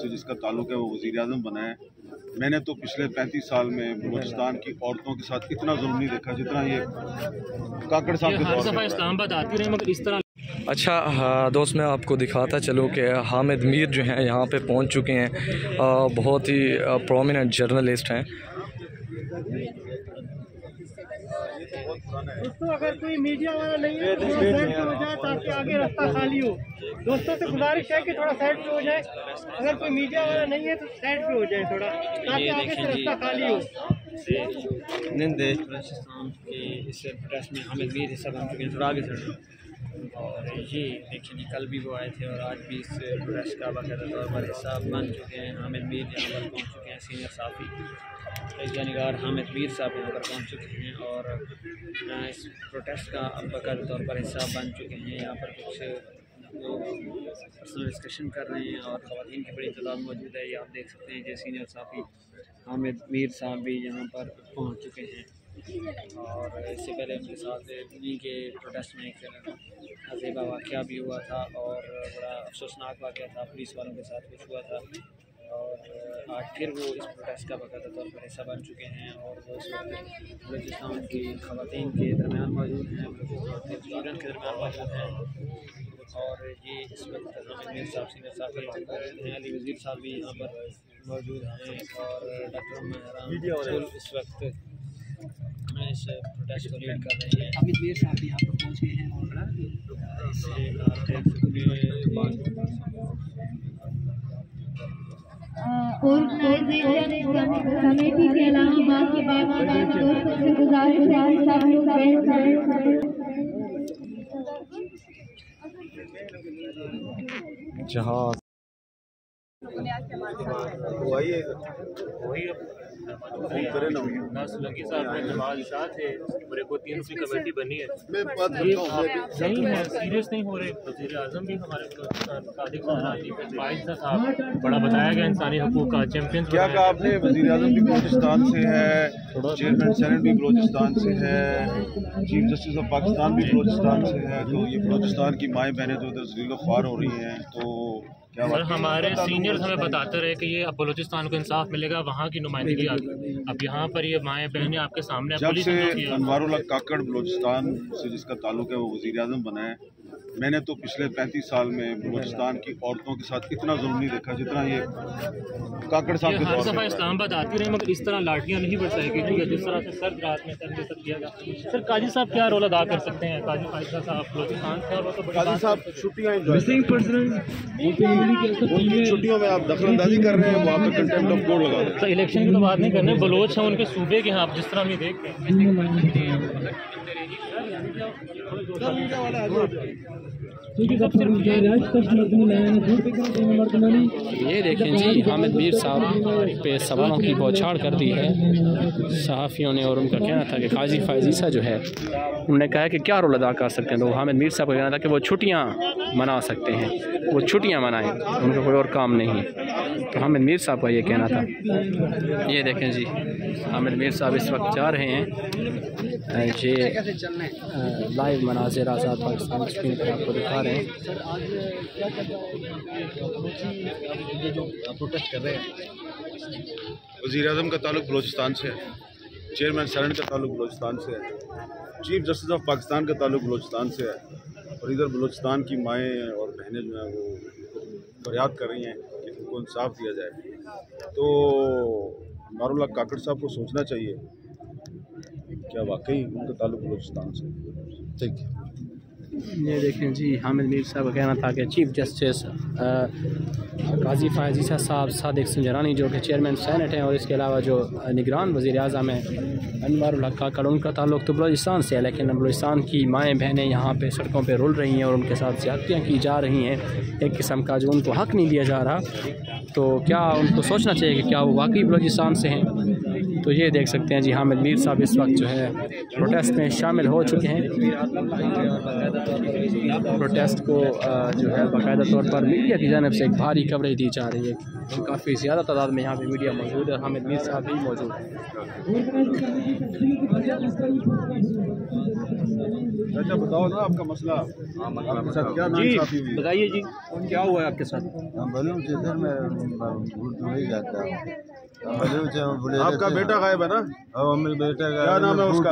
से जिसका ताल्लुक है वो वज़ी अजम बना है। मैंने तो पिछले पैंतीस साल में बलोचिस्तान की औरतों के साथ इतना जुल्म नहीं देखा जितना ये काकड़ साहब के इस्लामाबाद आती रही मगर इस तरह अच्छा हाँ, दोस्त मैं आपको दिखाता चलूँ कि हामिद मीर जो हैं यहाँ पे पहुँच चुके हैं। आ, बहुत ही प्रोमिनेंट जर्नलिस्ट हैं। अगर कोई मीडिया वाला नहीं है तो ताकि आगे रास्ता खाली हो। दोस्तों से गुजारिश है कि थोड़ा साइड पे हो जाए। अगर कोई मीडिया वाला नहीं है तो साइड पे हो जाए थोड़ा। ताकि आगे से रास्ता खाली हो। के इस प्रेस में हामिद मीर हिस्सा बन चुके हैं थोड़ा आगे चढ़ और ये देखिए जी कल भी वो आए थे और आज भी इस प्रेस का बाकायदा तौर पर हिस्सा बन चुके हैं। हामिद मीर यहाँ पर पहुँच चुके हैं सीनियर साफ़ी एशिया निगार हामिद मीर साहब यहाँ पर पहुँच चुके हैं और इस प्रोटेस्ट का अब बाकायदा तौर पर हिस्सा बन चुके हैं। यहाँ पर कुछ पर्सनल डिस्कशन कर रहे हैं और ख़वान की बड़ी तादाद मौजूद है। ये आप देख सकते हैं कि सीनियर साफ़ी हामिद मीर साहब भी यहाँ पर पहुँच चुके हैं। और इससे पहले उनके साथ उन्हीं के प्रोटेस्ट में एक अजीबा वाक़ भी हुआ था और बड़ा अफसोसनाक वाक़ था। पुलिस वालों के साथ कुछ हुआ था और आज फिर वो इस प्रोटेस्ट का बाकायदा तौर पर हिस्सा बन चुके हैं और वो इस वक्त बलूचिस्तान की खातन के दरमियान मौजूद हैं। बलूचिस्तान के स्टूडेंट के दरमियान मौजूद हैं। और ये इस वक्त हामिद मीर साहब सीनियर साहब हैं। अली वज़ीर साहब भी यहाँ पर मौजूद हैं और डॉक्टर मेहरान इस वक्त मैं इस प्रोटेस्ट को लीड कर रही है। हामिद मीर साहब भी यहाँ पर पहुँच गए हैं और ऑर्गेनाइजेशन कमेटी के अलावा बाकी बाकी दोस्तों से गुजारिश है सब लोग बैठ जाएँ जहाज़। वही है वही ना। नासलंगी साहब ने जमाल शाह थे और एक तीन की कमेटी बनी है। मैं बात ये करता हूँ। आप नहीं है सीरियस नहीं हो रहे वज़ीर आज़म भी हमारे सादिक साहब। बड़ा बताया गया इंसानी हकूक का चैंपियन क्या कहा आपने? वज़ीर अजम भी बलोचिस्तान से है चेयरमैन सेनेट भी बलोचिस्तान से है चीफ जस्टिस ऑफ़ पाकिस्तान भी बलोचिस्तान से है तो ये बलोचिस्तान की माएँ बहनें तो उधर जलील ख्वार हो रही हैं तो सर हमारे सीनियर्स हमें बताते रहे कि ये अब बलोचिस्तान को इंसाफ मिलेगा वहाँ की नुमाइंदगी आ गई अब यहाँ पर ये माएँ बहनें आपके सामने जब से काकड़ बलोचिस्तान से जिसका ताल्लुक है वो वजी अजम बनाए है मैंने तो पिछले पैंतीस साल में बलोचिस्तान की औरतों के साथ इतना जुल्म नहीं देखा जितना ये काकड़ साहब के हर दफ़ा इस्लामाबाद आती रही मगर इस तरह लाठियाँ नहीं बरसाएगी क्योंकि जिस तरह से सर्द रात में सर ये सब किया गया। सर काजी साहब क्या रोल अदा कर सकते हैं? काजी फ़ायदा साहब बलोचिस्तान से और वो तो काजी साहब छुट्टियाँ उनकी छुट्टियों में आप दखल अंदाजी कर रहे हैं वो आप पे कंटेम्प्ट ऑफ़ कोर्ट लगा सर इलेक्शन की तो बात नहीं करने बलोच हैं उनके सूबे के हैं आप जिस तरह हम ये देख रहे हैं? ये देखें जी, हामिद मीर साहब पे सवालों की बौछार कर दी है। सहाफ़ियों ने और उनका कहना था कि काजी फायजीसा जो है उन्होंने कहा कि क्या रोल अदा कर सकते हैं? तो हामिद मीर साहब का कहना था कि वो छुट्टियाँ मना सकते हैं। वो छुट्टियाँ मनाएँ, उनका कोई और काम नहीं। तो हामिद मीर साहब का ये कहना था। ये देखें जी हामिद मीर साहब इस वक्त जा रहे हैं। ये लाइव मनाजिर आज़ाद पाकिस्तान स्क्रीन पर आपको दिखा रहे हैं। वज़ीर अजम का ताल्लुक बलोचिस्तान से है। चेयरमैन सरन का ताल्लुक बलोचिस्तान से है। चीफ जस्टिस ऑफ़ पाकिस्तान का ताल्लुक बलोचिस्तान से है। और इधर बलोचिस्तान की माएँ और बहनें जो हैं वो फरियाद कर रही हैं। कि इंसाफ दिया जाए। तो मारूल्ला काकड़ साहब को सोचना चाहिए क्या वाकई उनका ताल्लुक बलोचिस्तान से ठीक है। ये देखें जी, हामिद मीर साहब का कहना था कि चीफ जस्टिस काजी फायजीसा साहब, सादिक संजरानी जो कि चेयरमैन सैनट हैं और इसके अलावा जो निगरान वज़ी अजम हैं अनवर काकड़ उनका ताल्लुक तो बलोचिस्तान से है, लेकिन बलोचिस्तान की माएँ बहनें यहाँ पर सड़कों पर रुल रही हैं और उनके साथ ज़्यादतियाँ की जा रही हैं। एक किस्म का जो उनको हक नहीं दिया जा रहा तो क्या उनको सोचना चाहिए कि क्या वो वाकई बलोचिस्तान से हैं? तो ये देख सकते हैं जी हामिद मीर साहब इस वक्त जो है प्रोटेस्ट में शामिल हो चुके हैं। प्रोटेस्ट को जो है बाकायदा तौर पर मीडिया की जानब से एक भारी कवरेज दी जा रही है। तो काफ़ी ज़्यादा तादाद में यहाँ पे मीडिया मौजूद है। हामिद मीर साहब भी मौजूद है। अच्छा बताओ ना आपका मसला। नाइंसाफी हुई? बताइए जी क्या हुआ है आपके साथ? बलून से सर मैं भूल तो नहीं जाता हूँ। आपका बेटा गायब है ना? अब मेरे बेटा गायब क्या नाम है उसका?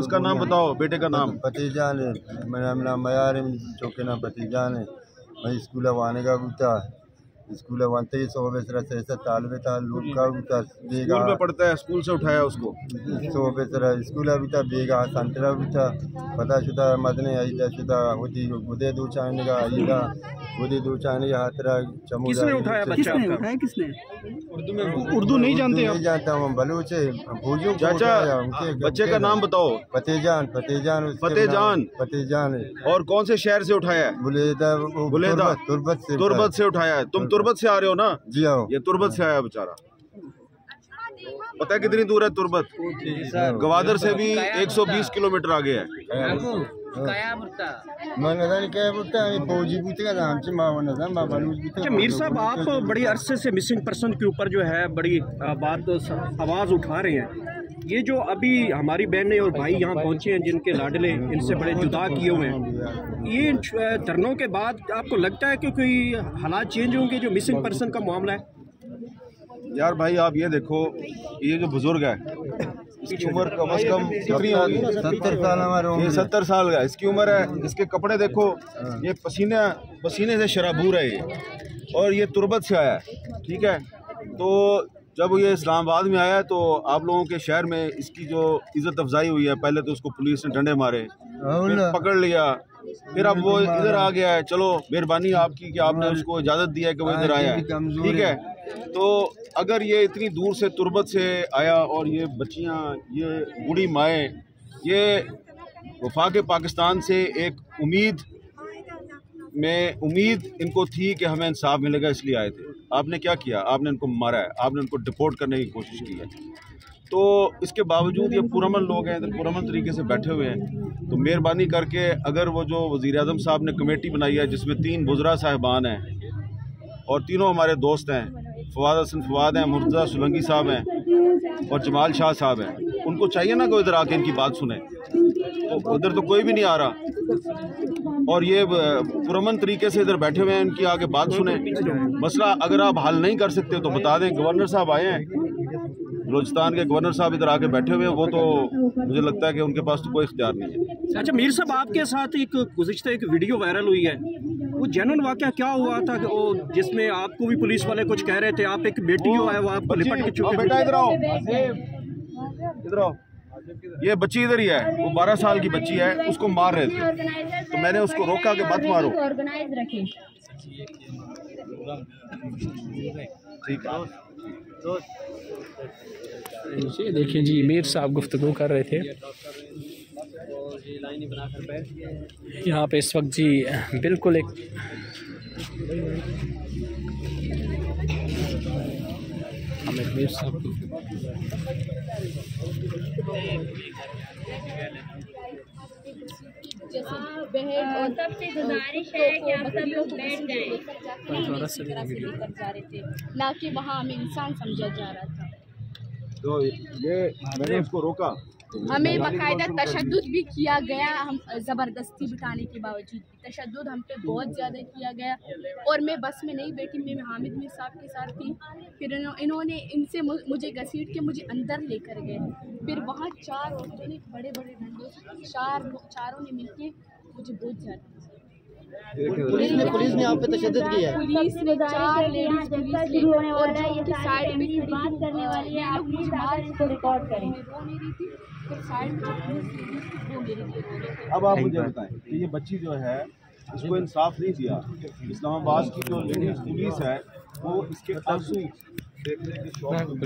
उसका नाम बताओ बेटे का नाम। भतीजा है मेरा नाम मयार है चौके नाम भतीजा है मैं स्कूल अब आने का बूता स्कूल आते ही सौ बेसरा से ऐसा तालबे ताल लूट का बूता बेगा। स्कूल में पढ़ता है स्कूल से उठाया उसको? सौ बेसरा स्कूल बूता बेगा संतरा बूता पता शुदा मदने आईदा शुदा होती गुदे दो चाने का आईदा गुदे दो चाने का हाथरा चमूदा किसने उठाया बच्चा किसने उठाया किसने? उर्दू नहीं जानते नहीं जानता हूँ बलूच है भूजू चाचा बच्चे का नाम बताओ। फतेजान फतेजान उसके फतेजान। फतेजान और कौन से शहर से उठाया है? बुलेदा बुलेदा। तुर्बत- तुर्बत से तुर्बत से उठाया है। तुम तुर्बत से आ रहे हो ना? जी हाँ। ये तुर्बत से आया बेचारा। पता है कितनी दूर है तुर्बत? गवादर से भी 120 किलोमीटर आगे है। मैं नज़र क्या बोलता है फौजी बूते का नाम से माँ नज़र माँ बलूच बूते अच्छा मीर साहब आप बड़ी अरसे से मिसिंग पर्सन के ऊपर जो है बड़ी बात आवाज़ उठा रहे हैं। ये जो अभी हमारी बहनें और भाई यहाँ पहुँचे हैं जिनके लाडले इनसे बड़े जुदा किए हुए हैं ये धरनों के बाद आपको लगता है कि कोई हालात चेंज होंगे जो मिसिंग पर्सन का मामला है? यार भाई आप ये देखो ये जो बुज़ुर्ग है इसकी उम्र कम अज कम कितनी होगी? सत्तर साल हमारे ये सत्तर साल का इसकी उम्र है इसके कपड़े देखो ये पसीने पसीने से शराबूर है ये। और ये तुर्बत से आया है ठीक है? तो जब ये इस्लामाबाद में आया तो आप लोगों के शहर में इसकी जो इज़्ज़त अफजाई हुई है पहले तो उसको पुलिस ने डंडे मारे फिर पकड़ लिया फिर अब वो इधर आ गया है चलो मेहरबानी आपकी कि आपने उसको इजाज़त दी है कि वो इधर आया है। ठीक है। तो अगर ये इतनी दूर से तुरबत से आया और ये बच्चियाँ ये बूढ़ी माएँ ये वफाक पाकिस्तान से एक उम्मीद में उम्मीद इनको थी कि हमें इंसाफ मिलेगा इसलिए आए थे। आपने क्या किया? आपने उनको मारा है। आपने उनको डिपोर्ट करने की कोशिश की है। तो इसके बावजूद ये पुरमन लोग हैं, इधर पुरमन तरीके से बैठे हुए हैं। तो मेहरबानी करके अगर वो जो वज़ी अजम साहब ने कमेटी बनाई है, जिसमें तीन बुजरा साहिबान हैं और तीनों हमारे दोस्त हैं, फवाद हसन फवाद हैं, मुर्तज़ा सुलंगी साहब हैं और जमाल शाह साहब हैं, उनको चाहिए ना कोई इधर आके इनकी बात सुने? तो उधर तो कोई भी नहीं आ रहा। और ये पुरमन तरीके से इधर बैठे हुए हैं इनकी आगे बात सुने। मसला अगर आप हल नहीं कर सकते तो बता दें गवर्नर साहब आए हैं। बलोचिस्तान के गवर्नर साहब इधर आके बैठे हुए हैं वो तो मुझे लगता है कि उनके पास तो कोई इख्तियार नहीं है। अच्छा मीर साहब आपके साथ एक गुजशत एक वीडियो वायरल हुई है। वो जनरल वाक़ क्या हुआ था कि वो जिसमें आपको भी पुलिस वाले कुछ कह रहे थे आप एक बेटी जो है वो आपको लिपट के चुके बेटा इधर आओ। इधर आओ। ये बच्ची इधर ही है। वो बारह साल की बच्ची है उसको मार रहे थे। तो मैंने उसको रोका कि मत मारो। ठीक है। जी देखिए जी मीर साहब गुफ्तु कर रहे थे। यहाँ पे इस वक्त जी बिल्कुल एक हमें मीर साहब को सबसे गुजारिश है कि आप सब लोग बैठ जाएँ लेकर जा रहे थे ना कि वहाँ हमें इंसान समझा जा रहा था। तो ये मैंने उसको रोका। हमें बाकायदा तशद भी किया गया हम ज़बरदस्ती बिठाने के बावजूद तशद हम पे बहुत ज़्यादा किया गया। और मैं बस में नहीं बैठी मैं हामिद मीर साहब के साथ थी। फिर इन्होंने इनसे मुझे घसीट के मुझे अंदर लेकर गए। फिर वहाँ चार औरतों ने बड़े बड़े डंडों से चार चारों ने मिलके मुझे बहुत ज़्यादा पुलिस ने पुलिस ने आप पे तशद्दुद किया है। पुलिस ने चार लेडीज़ पुलिस ने और जो उनकी साइड में बात करने वाली है आप मुझे मार इसको रिकॉर्ड करें। रो नहीं रही थी फिर साइड में जो पुलिस लेडीज़ थी वो मेरे लिए रो रहे थे। अब आप मुझे बताएँ कि ये बच्ची जो है इसको इंसाफ नहीं दिया। इस्लामाबाद की जो लेडीज़ पुलिस है वो इसके आँसू देखने के शौक